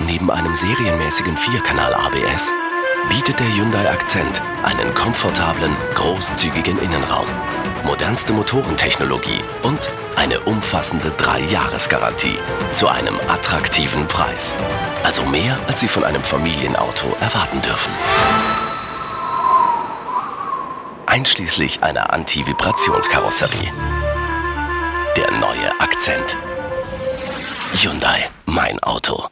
Neben einem serienmäßigen Vierkanal ABS bietet der Hyundai Akzent einen komfortablen, großzügigen Innenraum, modernste Motorentechnologie und eine umfassende 3-Jahres-Garantie zu einem attraktiven Preis. Also mehr, als Sie von einem Familienauto erwarten dürfen. Einschließlich einer Anti-Vibrationskarosserie. Der neue Akzent. Hyundai, mein Auto.